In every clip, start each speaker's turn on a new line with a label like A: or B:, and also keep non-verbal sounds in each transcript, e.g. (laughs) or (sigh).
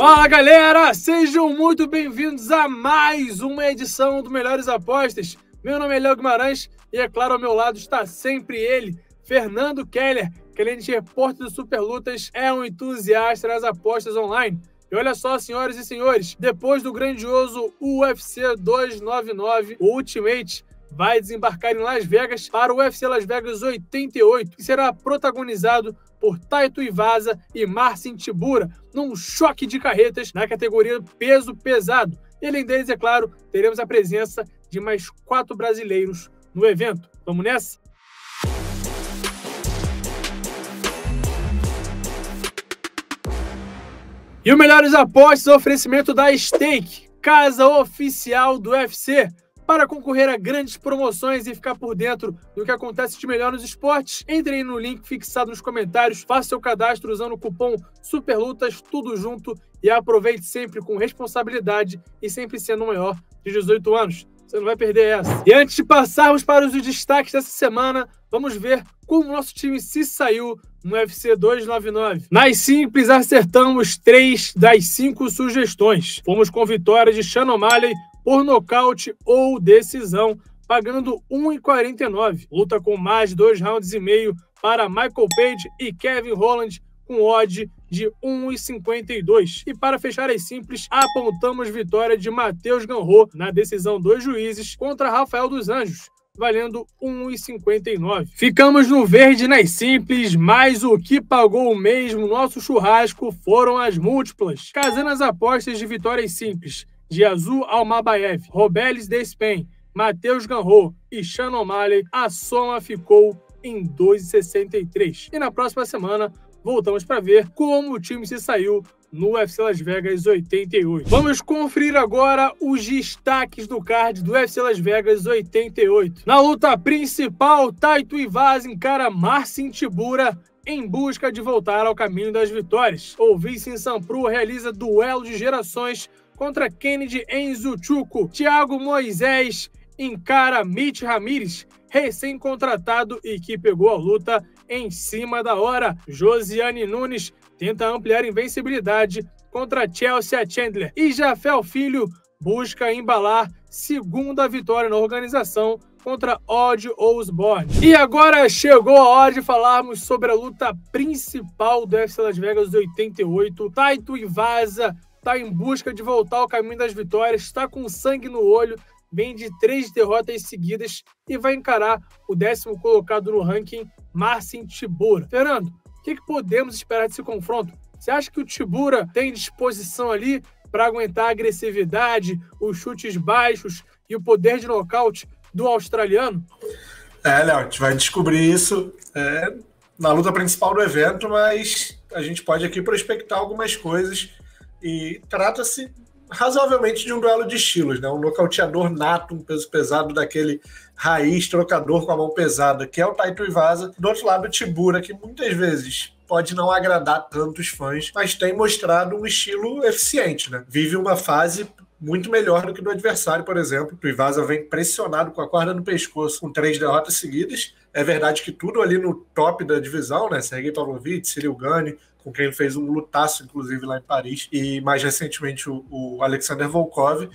A: Fala galera, sejam muito bem-vindos a mais uma edição do Melhores Apostas. Meu nome é Léo Guimarães e, é claro, ao meu lado está sempre ele, Fernando Keller, que além de repórter do Superlutas, é um entusiasta das apostas online. E olha só, senhoras e senhores, depois do grandioso UFC 299 Ultimate, vai desembarcar em Las Vegas para o UFC Las Vegas 88, que será protagonizado por Taito Ivaza e Marcin Tibura, num choque de carretas na categoria peso pesado. E além deles, é claro, teremos a presença de mais quatro brasileiros no evento. Vamos nessa? E o Melhores Apostas é oferecimento da Stake, casa oficial do UFC. Para concorrer a grandes promoções e ficar por dentro do que acontece de melhor nos esportes, entre aí no link fixado nos comentários, faça seu cadastro usando o cupom SUPERLUTAS, tudo junto, e aproveite sempre com responsabilidade e sempre sendo maior de 18 anos. Você não vai perder essa. E antes de passarmos para os destaques dessa semana, vamos ver como o nosso time se saiu no UFC 299. Nas simples, acertamos três das cinco sugestões. Fomos com vitória de Shannon O'Malley por nocaute ou decisão, pagando 1,49. Luta com mais dois rounds e meio para Michael Page e Kevin Holland com odd de 1,52. E para fechar as simples, apontamos vitória de Matheus Ganro na decisão dos juízes contra Rafael dos Anjos, valendo 1,59. Ficamos no verde nas simples, mas o que pagou mesmo nosso churrasco foram as múltiplas. Casando as apostas de vitórias simples de Azul Almabaev, Robeles Despen, Matheus Ganro e Shannon O'Malley, a soma ficou em 2,63. E na próxima semana voltamos para ver como o time se saiu no UFC Las Vegas 88. Vamos conferir agora os destaques do card do UFC Las Vegas 88. Na luta principal, Taito Ivaz encara Marcin Tibura em busca de voltar ao caminho das vitórias. O Vincent Sampru realiza duelo de gerações contra Kennedy Enzuchuco. Thiago Moisés encara Mitch Ramírez, recém-contratado e que pegou a luta em cima da hora. Josiane Nunes tenta ampliar invencibilidade contra Chelsea Chandler. E Jafel Filho busca embalar segunda vitória na organização contra Odd Osborne. E agora chegou a hora de falarmos sobre a luta principal do UFC Las Vegas 88. Taito Vaza está em busca de voltar ao caminho das vitórias, está com sangue no olho, vem de três derrotas seguidas e vai encarar o décimo colocado no ranking, Marcin Tibura. Fernando, o que, que podemos esperar desse confronto? Você acha que o Tibura tem disposição ali para aguentar a agressividade, os chutes baixos e o poder de nocaute do australiano?
B: É, Léo, a gente vai descobrir isso é, na luta principal do evento, mas a gente pode aqui prospectar algumas coisas e trata-se razoavelmente de um duelo de estilos, né? Um nocauteador nato, um peso pesado daquele raiz, trocador com a mão pesada, que é o Taito Ivasa. Do outro lado, o Tibura, que muitas vezes pode não agradar tantos fãs, mas tem mostrado um estilo eficiente, né? Vive uma fase muito melhor do que do adversário, por exemplo. O Ivasa vem pressionado com a corda no pescoço, com três derrotas seguidas. É verdade que tudo ali no top da divisão, né? Sergei Pavlovich, Cyril Gane, com quem ele fez um lutaço, inclusive, lá em Paris, e mais recentemente o, o Alexander Volkov.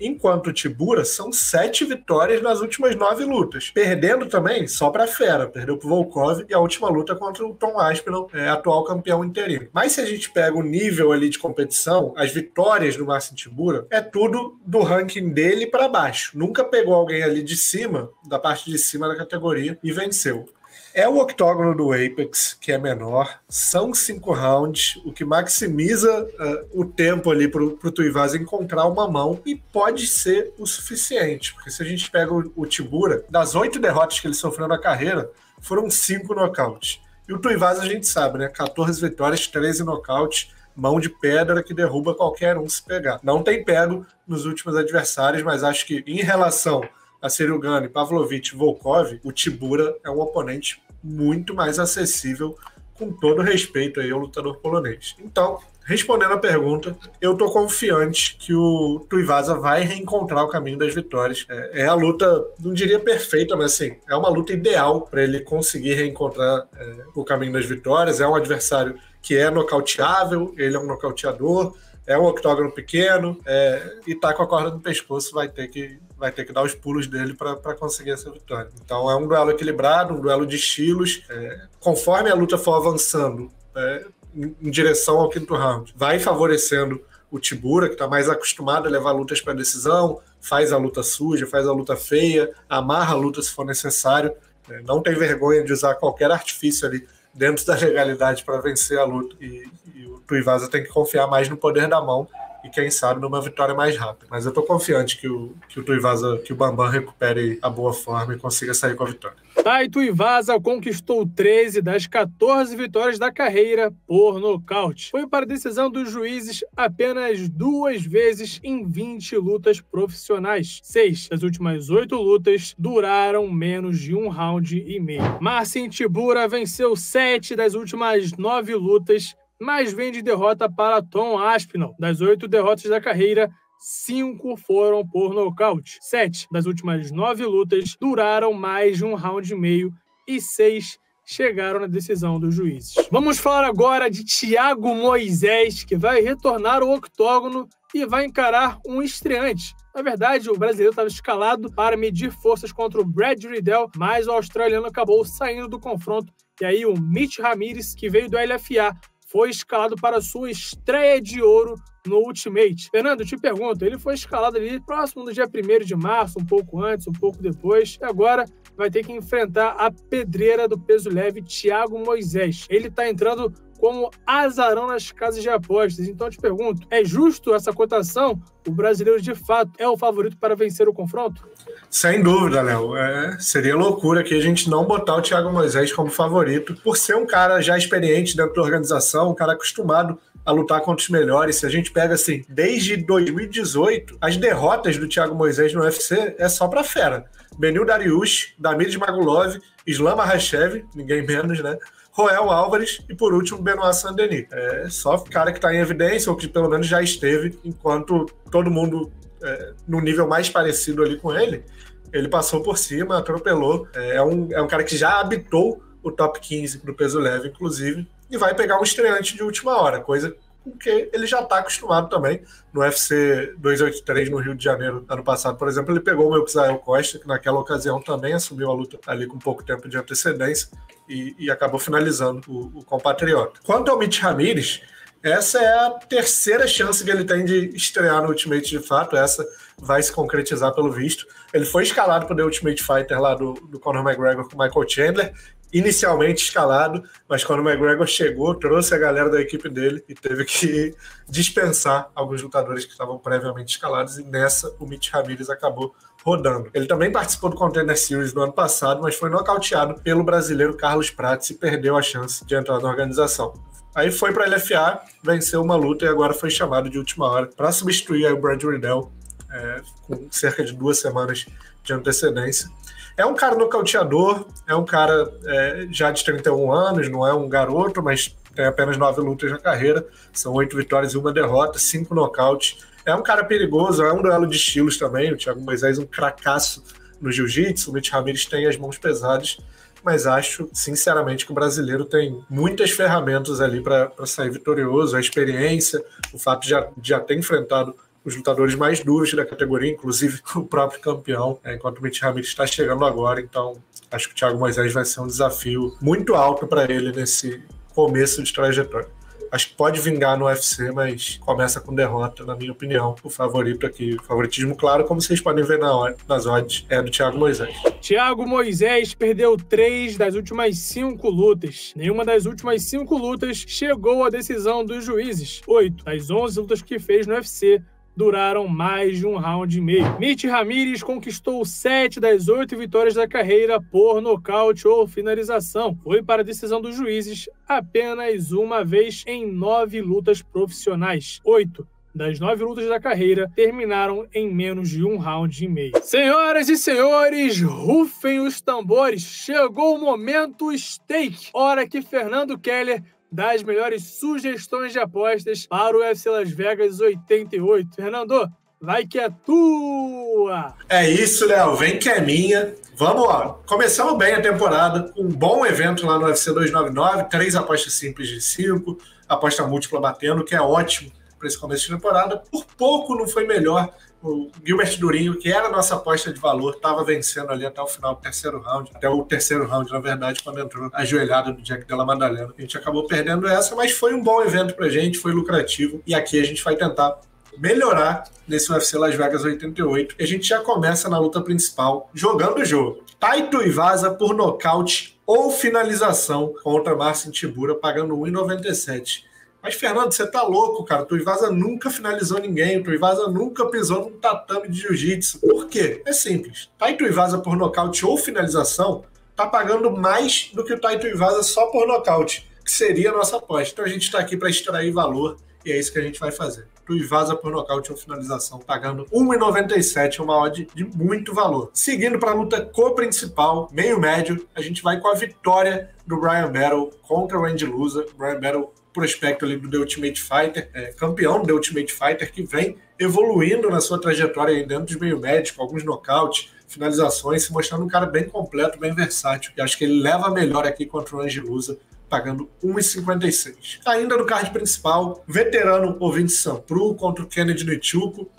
B: Enquanto Tibura são sete vitórias nas últimas nove lutas. Perdendo também só para fera. Perdeu para Volkov e a última luta contra o Tom Aspinall, é, atual campeão interino. Mas se a gente pega o nível ali de competição, as vitórias do Marcin Tibura é tudo do ranking dele para baixo. Nunca pegou alguém ali de cima, da parte de cima da categoria, e venceu. É o octógono do Apex, que é menor, são cinco rounds, o que maximiza uh, o tempo ali para o Tuivasa encontrar uma mão e pode ser o suficiente, porque se a gente pega o, o Tibura, das oito derrotas que ele sofreu na carreira, foram cinco nocautes. E o Tuivasa a gente sabe, né? 14 vitórias, 13 nocautes, mão de pedra que derruba qualquer um se pegar. Não tem pego nos últimos adversários, mas acho que em relação a Seriugani, Pavlovich Volkov, o Tibura é um oponente muito mais acessível, com todo respeito aí ao lutador polonês. Então, respondendo a pergunta, eu tô confiante que o Tuivasa vai reencontrar o caminho das vitórias. É, é, a luta, não diria perfeita, mas assim, é uma luta ideal para ele conseguir reencontrar é, o caminho das vitórias. É um adversário que é nocauteável, ele é um nocauteador, É um octógono pequeno é, e tá com a corda no pescoço, vai ter que, vai ter que dar os pulos dele para conseguir essa vitória. Então é um duelo equilibrado, um duelo de estilos. É, conforme a luta for avançando é, em, direção ao quinto round, vai favorecendo o Tibura, que está mais acostumado a levar lutas para decisão, faz a luta suja, faz a luta feia, amarra a luta se for necessário, né? não tem vergonha de usar qualquer artifício ali dentro da legalidade para vencer a luta. E, e o Tuivasa tem que confiar mais no poder da mão e quem sabe numa vitória mais rápida. Mas eu estou confiante que o, que o Tuivasa, que o Bambam recupere a boa forma e consiga sair com a vitória.
A: Taito Ivasa conquistou 13 das 14 vitórias da carreira por nocaute. Foi para decisão dos juízes apenas duas vezes em 20 lutas profissionais. Seis das últimas oito lutas duraram menos de um round e meio. Marcin Tibura venceu sete das últimas nove lutas mas vem de derrota para Tom Aspinall. Das oito derrotas da carreira, cinco foram por nocaute. Sete das últimas nove lutas duraram mais de um round e meio e seis chegaram na decisão dos juízes. Vamos falar agora de Thiago Moisés, que vai retornar ao octógono e vai encarar um estreante. Na verdade, o brasileiro estava escalado para medir forças contra o Brad Riddell, mas o australiano acabou saindo do confronto. E aí o Mitch Ramirez, que veio do LFA, foi escalado para sua estreia de ouro no Ultimate. Fernando, te pergunto, ele foi escalado ali próximo do dia 1 de março, um pouco antes, um pouco depois, e agora vai ter que enfrentar a pedreira do peso leve, Thiago Moisés. Ele está entrando como azarão nas casas de apostas. Então eu te pergunto, é justo essa cotação? O brasileiro de fato é o favorito para vencer o confronto?
B: Sem dúvida, Léo. É, seria loucura que a gente não botar o Thiago Moisés como favorito, por ser um cara já experiente dentro da organização, um cara acostumado a lutar contra os melhores. Se a gente pega assim, desde 2018, as derrotas do Thiago Moisés no UFC é só pra fera. Benil Dariush, Damir Magulov, Islam Makhachev, ninguém menos, né? Roel Álvares e, por último, Benoit Saint-Denis. É só cara que está em evidência, ou que pelo menos já esteve, enquanto todo mundo é, no nível mais parecido ali com ele, ele passou por cima, atropelou. É, é um, é um cara que já habitou o top 15 do peso leve, inclusive, e vai pegar um estreante de última hora, coisa com que ele já está acostumado também. No UFC 283 no Rio de Janeiro, ano passado, por exemplo, ele pegou o Melquizael Costa, que naquela ocasião também assumiu a luta ali com pouco tempo de antecedência e, e acabou finalizando o, o, compatriota. Quanto ao Mitch Ramirez, essa é a terceira chance que ele tem de estrear no Ultimate de fato. Essa vai se concretizar pelo visto. Ele foi escalado para o The Ultimate Fighter lá do, do Conor McGregor com Michael Chandler inicialmente escalado, mas quando o McGregor chegou, trouxe a galera da equipe dele e teve que dispensar alguns lutadores que estavam previamente escalados, e nessa o Mitch Ramirez acabou rodando. Ele também participou do Contender Series no ano passado, mas foi nocauteado pelo brasileiro Carlos Prates e perdeu a chance de entrar na organização. Aí foi para a LFA, venceu uma luta e agora foi chamado de última hora para substituir o Brad Riddell é, com cerca de duas semanas de antecedência. É um cara nocauteador, é um cara é, já de 31 anos, não é um garoto, mas tem apenas nove lutas na carreira, são oito vitórias e uma derrota, cinco nocautes. É um cara perigoso, é um duelo de estilos também. O Thiago Moisés é um cracaço no jiu-jitsu, o Mitch Ramirez tem as mãos pesadas, mas acho, sinceramente, que o brasileiro tem muitas ferramentas ali para sair vitorioso. A experiência, o fato de já, de já ter enfrentado os lutadores mais duros da categoria, inclusive (laughs) o próprio campeão, é, enquanto o Mitch Ramirez está chegando agora. Então, acho que o Thiago Moisés vai ser um desafio muito alto para ele nesse começo de trajetória. Acho que pode vingar no UFC, mas começa com derrota, na minha opinião. O favorito aqui, o favoritismo, claro, como vocês podem ver na, nas odds, é do Thiago Moisés.
A: Thiago Moisés perdeu três das últimas cinco lutas. Nenhuma das últimas cinco lutas chegou à decisão dos juízes. Oito das onze lutas que fez no UFC duraram mais de um round e meio. Mitch Ramirez conquistou sete das oito vitórias da carreira por nocaute ou finalização. Foi para a decisão dos juízes apenas uma vez em nove lutas profissionais. Oito das nove lutas da carreira terminaram em menos de um round e meio. Senhoras e senhores, rufem os tambores. Chegou o momento steak. Hora que Fernando Keller das melhores sugestões de apostas para o UFC Las Vegas 88. Fernando, vai que é tua!
B: É isso, Léo, vem que é minha. Vamos lá. Começamos bem a temporada, um bom evento lá no UFC 299, três apostas simples de cinco, aposta múltipla batendo, que é ótimo para esse começo de temporada. Por pouco não foi melhor. O Gilbert Durinho, que era a nossa aposta de valor, estava vencendo ali até o final do terceiro round, até o terceiro round, na verdade, quando entrou a joelhada do Jack Della Madalena. A gente acabou perdendo essa, mas foi um bom evento pra gente, foi lucrativo. E aqui a gente vai tentar melhorar nesse UFC Las Vegas 88. E a gente já começa na luta principal, jogando o jogo. Taito Vaza por nocaute ou finalização contra Marcin Tibura, pagando 1,97. Mas, Fernando, você tá louco, cara. O Tuivasa nunca finalizou ninguém. O Tuivasa nunca pisou num tatame de jiu-jitsu. Por quê? É simples. Taito Ivasa por nocaute ou finalização tá pagando mais do que o Taito Ivasa só por nocaute, que seria a nossa aposta. Então a gente está aqui para extrair valor e é isso que a gente vai fazer. Tuivasa por nocaute ou finalização, pagando 1,97, uma odd de muito valor. Seguindo para a luta co-principal, meio médio, a gente vai com a vitória do Brian Battle contra o Andy Lusa. Brian Battle prospecto ali do The Ultimate Fighter, é, campeão do The Ultimate Fighter, que vem evoluindo na sua trajetória aí dentro de meio médio, com alguns nocautes, finalizações, se mostrando um cara bem completo, bem versátil. E acho que ele leva melhor aqui contra o Angelusa, pagando 1,56. Ainda no card principal, veterano ouvinte Sampru contra o Kennedy Nichuco.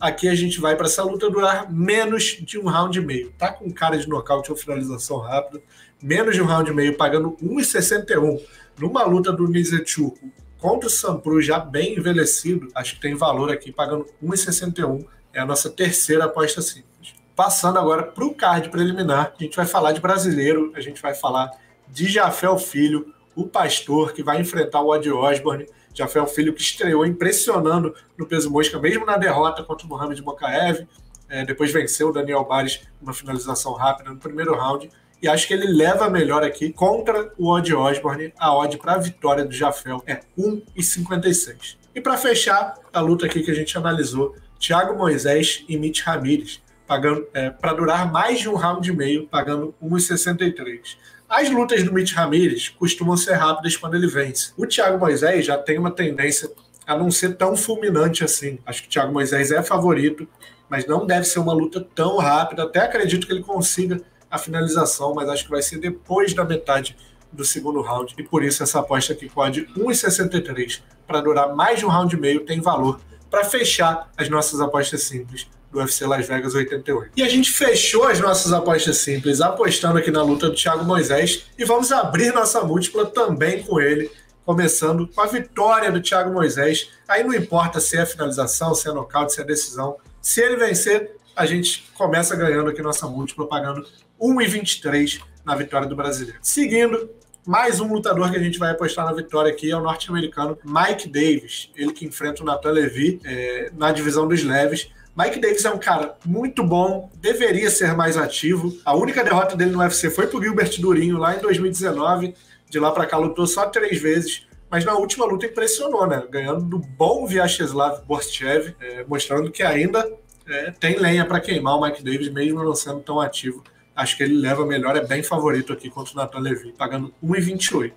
B: Aqui a gente vai para essa luta durar menos de um round e meio. Tá com cara de nocaute ou finalização rápida. Menos de um round e meio, pagando 1,61 numa luta do Nizechuco contra o Sampru já bem envelhecido, acho que tem valor aqui, pagando 1,61. É a nossa terceira aposta simples. Passando agora para o card preliminar, a gente vai falar de brasileiro, a gente vai falar de Jafel Filho, o pastor que vai enfrentar o Odd Osborne. Jafel Filho que estreou impressionando no peso mosca, mesmo na derrota contra o Mohamed Mokaev. É, depois venceu o Daniel Bares numa finalização rápida no primeiro round e acho que ele leva melhor aqui contra o Odd Osborne. A odd para a vitória do Jafel é 1,56. E para fechar a luta aqui que a gente analisou, Thiago Moisés e Mitch Ramírez, pagando é, para durar mais de um round e meio, pagando 1,63. As lutas do Mitch Ramírez costumam ser rápidas quando ele vence. O Thiago Moisés já tem uma tendência a não ser tão fulminante assim. Acho que o Thiago Moisés é favorito, mas não deve ser uma luta tão rápida. Até acredito que ele consiga a finalização, mas acho que vai ser depois da metade do segundo round. E por isso essa aposta aqui pode 1,63 para durar mais de um round e meio tem valor para fechar as nossas apostas simples do UFC Las Vegas 88. E a gente fechou as nossas apostas simples apostando aqui na luta do Thiago Moisés e vamos abrir nossa múltipla também com ele, começando com a vitória do Thiago Moisés. Aí não importa se é finalização, se é nocaute, se é decisão. Se ele vencer, a gente começa ganhando aqui nossa múltipla, pagando 1,23 na vitória do brasileiro. Seguindo, mais um lutador que a gente vai apostar na vitória aqui é o norte-americano Mike Davis, ele que enfrenta o Nathan Levy é, na divisão dos leves. Mike Davis é um cara muito bom, deveria ser mais ativo. A única derrota dele no UFC foi pro Gilbert Durinho lá em 2019. De lá para cá lutou só três vezes, mas na última luta impressionou, né? Ganhando do bom Vyacheslav Borchev, é, mostrando que ainda é, tem lenha para queimar o Mike Davis, mesmo não sendo tão ativo. Acho que ele leva melhor, é bem favorito aqui contra o Nathan Levy, pagando 1,28.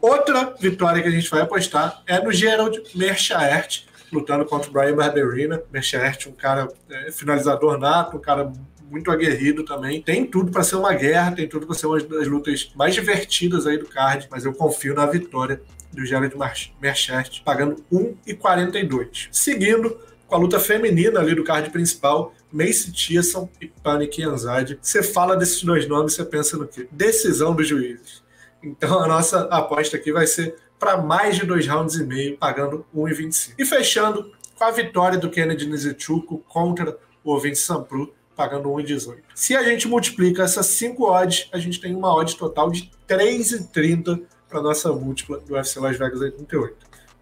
B: Outra vitória que a gente vai apostar é no Gerald Merchaert, lutando contra o Brian Barberina. Merchaert, um cara é, finalizador nato, um cara muito aguerrido também. Tem tudo para ser uma guerra, tem tudo para ser uma das lutas mais divertidas aí do card, mas eu confio na vitória do Gerald Merchaert, pagando 1,42. Seguindo, com a luta feminina ali do card principal, Macy Tierson e Panic Anzade. Você fala desses dois nomes, você pensa no quê? Decisão dos juízes. Então a nossa aposta aqui vai ser para mais de dois rounds e meio, pagando 1,25. E fechando com a vitória do Kennedy Nizichuko contra o Vince Sampru, pagando 1,18. Se a gente multiplica essas 5 odds, a gente tem uma odd total de 3,30 para nossa múltipla do UFC Las Vegas 88.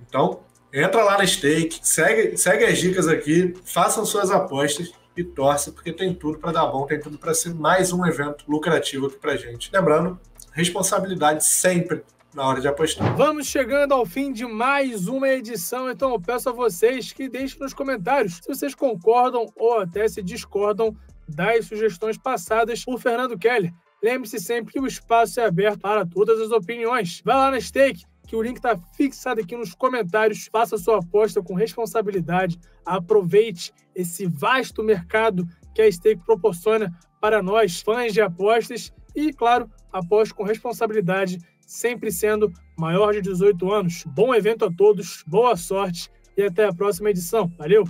B: Então, Entra lá na stake, segue, segue as dicas aqui, façam suas apostas e torce, porque tem tudo para dar bom, tem tudo para ser mais um evento lucrativo aqui para gente. Lembrando, responsabilidade sempre na hora de apostar.
A: Vamos chegando ao fim de mais uma edição, então eu peço a vocês que deixem nos comentários se vocês concordam ou até se discordam das sugestões passadas por Fernando Keller. Lembre-se sempre que o espaço é aberto para todas as opiniões. Vai lá na Stake, que o link está fixado aqui nos comentários. Faça sua aposta com responsabilidade. Aproveite esse vasto mercado que a Stake proporciona para nós, fãs de apostas. E, claro, aposte com responsabilidade, sempre sendo maior de 18 anos. Bom evento a todos, boa sorte. e até a próxima edição. Valeu!